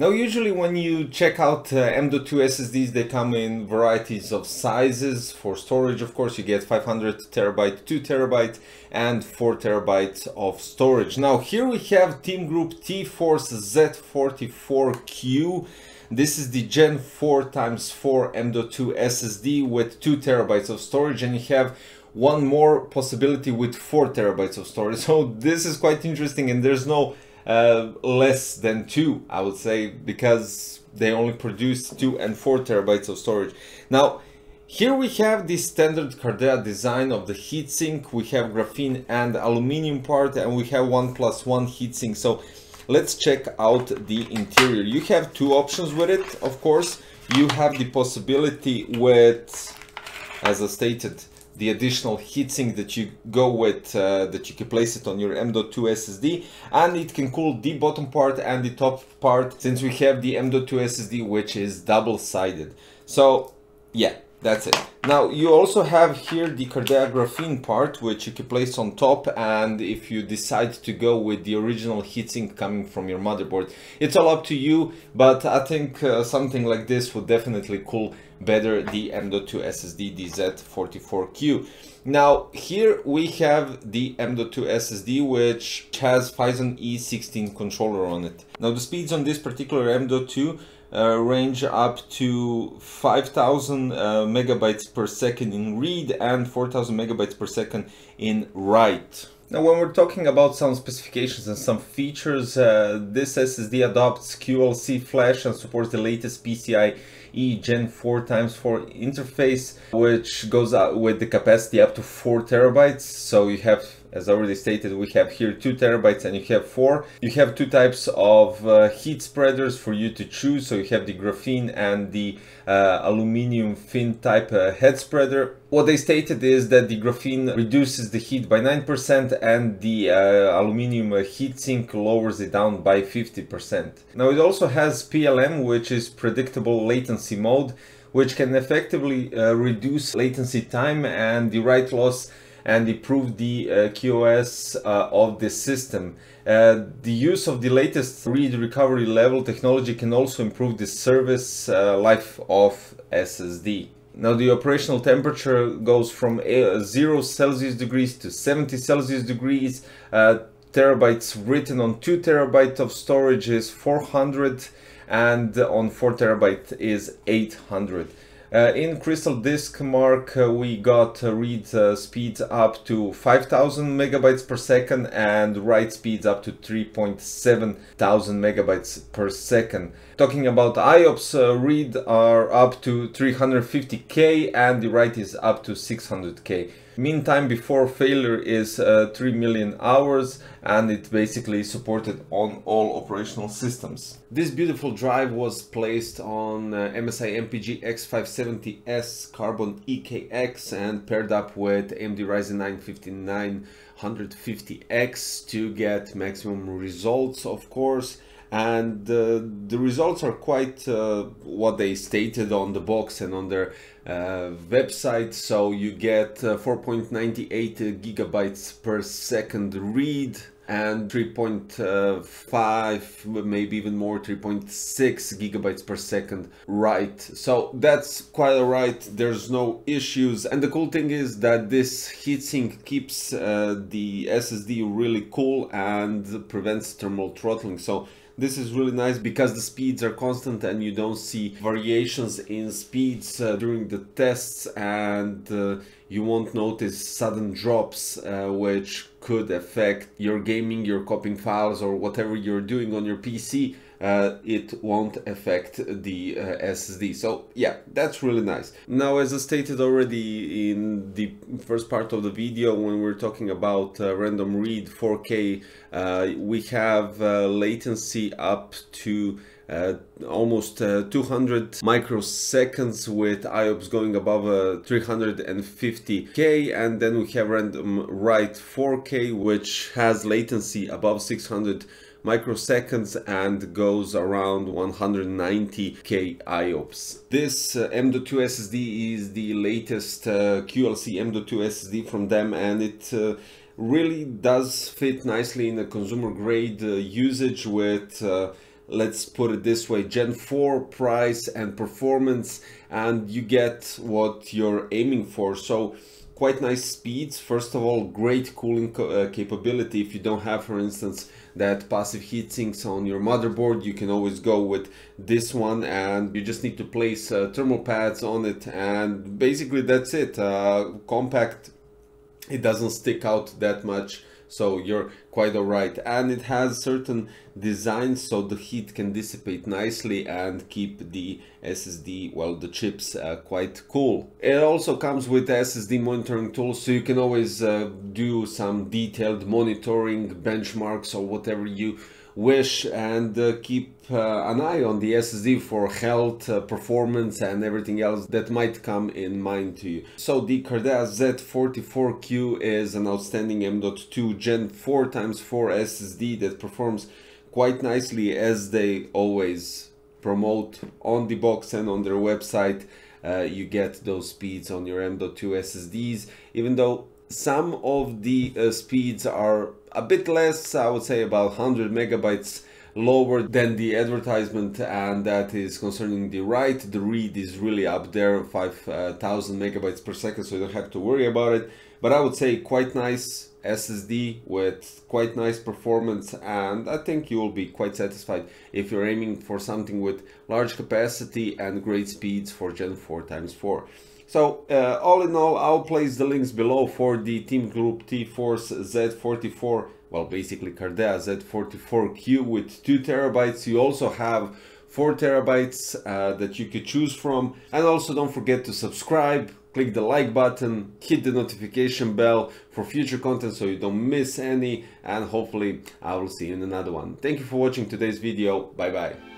Now usually when you check out uh, M.2 SSDs they come in varieties of sizes. For storage of course you get 500 terabyte, 2 terabyte and 4 terabytes of storage. Now here we have Team Group T-Force Z44Q. This is the Gen 4 times 4 M.2 SSD with 2 terabytes of storage and you have one more possibility with 4 terabytes of storage. So this is quite interesting and there's no uh, less than two, I would say, because they only produce two and four terabytes of storage. Now, here we have the standard Cardea design of the heatsink. We have graphene and aluminum part, and we have one plus one heatsink. So let's check out the interior. You have two options with it, of course. You have the possibility with, as I stated, the additional heatsink that you go with, uh, that you can place it on your M.2 SSD and it can cool the bottom part and the top part since we have the M.2 SSD which is double-sided. So yeah, that's it. Now you also have here the Cardea part which you can place on top and if you decide to go with the original heatsink coming from your motherboard. It's all up to you but I think uh, something like this would definitely cool better the M.2 SSD the Z44Q. Now here we have the M.2 SSD which has Phison E16 controller on it. Now the speeds on this particular M.2 uh, range up to 5000 uh, megabytes per second in read and 4000 megabytes per second in write. Now when we're talking about some specifications and some features, uh, this SSD adopts QLC flash and supports the latest PCIe Gen 4 x 4 interface, which goes out with the capacity up to 4 terabytes. So you have as already stated, we have here two terabytes and you have four. You have two types of uh, heat spreaders for you to choose. So you have the graphene and the uh, aluminum fin type uh, heat spreader. What they stated is that the graphene reduces the heat by 9% and the uh, aluminum heatsink lowers it down by 50%. Now it also has PLM, which is predictable latency mode, which can effectively uh, reduce latency time and the write loss and improve the uh, QoS uh, of the system. Uh, the use of the latest read recovery level technology can also improve the service life of SSD. Now the operational temperature goes from 0 Celsius degrees to 70 Celsius degrees. Uh, terabytes written on 2 terabyte of storage is 400 and on 4 terabyte is 800. Uh, in Crystal Disk Mark, uh, we got uh, read uh, speeds up to 5000 megabytes per second and write speeds up to 3.7 thousand megabytes per second. Talking about IOPS, uh, read are up to 350k and the write is up to 600k. Mean time before failure is uh, 3 million hours and it basically supported on all operational systems. This beautiful drive was placed on uh, MSI MPG X570S Carbon EKX and paired up with AMD Ryzen 9 5950X to get maximum results of course and uh, the results are quite uh, what they stated on the box and on their uh, website. So you get uh, 4.98 gigabytes per second read and 3.5 maybe even more 3.6 gigabytes per second write. So that's quite alright. There's no issues. And the cool thing is that this heatsink keeps uh, the SSD really cool and prevents thermal throttling. So this is really nice because the speeds are constant and you don't see variations in speeds uh, during the tests and uh, you won't notice sudden drops uh, which could affect your gaming, your copying files or whatever you're doing on your PC uh, it won't affect the uh, SSD. So yeah, that's really nice. Now, as I stated already in the first part of the video, when we're talking about uh, random read 4K, uh, we have uh, latency up to uh, almost uh, 200 microseconds with IOPS going above uh, 350k and then we have random write 4k which has latency above 600 microseconds and goes around 190k IOPS. This uh, M.2 SSD is the latest uh, QLC M.2 SSD from them and it uh, really does fit nicely in a consumer grade uh, usage with uh, let's put it this way gen 4 price and performance and you get what you're aiming for so quite nice speeds. First of all great cooling uh, capability. If you don't have for instance that passive heat sinks on your motherboard you can always go with this one and you just need to place uh, thermal pads on it and basically that's it. Uh, compact it doesn't stick out that much so you're quite alright. And it has certain designs so the heat can dissipate nicely and keep the SSD well the chips uh, quite cool. It also comes with SSD monitoring tools so you can always uh, do some detailed monitoring benchmarks or whatever you wish and uh, keep uh, an eye on the SSD for health, uh, performance and everything else that might come in mind to you. So the Cardea Z44Q is an outstanding M.2 Gen 4 x 4 SSD that performs quite nicely as they always promote on the box and on their website. Uh, you get those speeds on your M.2 SSDs even though some of the uh, speeds are a bit less, I would say about 100 megabytes lower than the advertisement and that is concerning the write. The read is really up there, 5000 uh, megabytes per second, so you don't have to worry about it. But I would say quite nice SSD with quite nice performance and I think you will be quite satisfied if you're aiming for something with large capacity and great speeds for Gen 4 times 4. So uh, all in all, I'll place the links below for the Team Group T-Force Z44, well basically Cardea Z44Q with 2 terabytes. You also have 4 terabytes uh, that you could choose from. And also don't forget to subscribe, click the like button, hit the notification bell for future content so you don't miss any. And hopefully I will see you in another one. Thank you for watching today's video. Bye bye.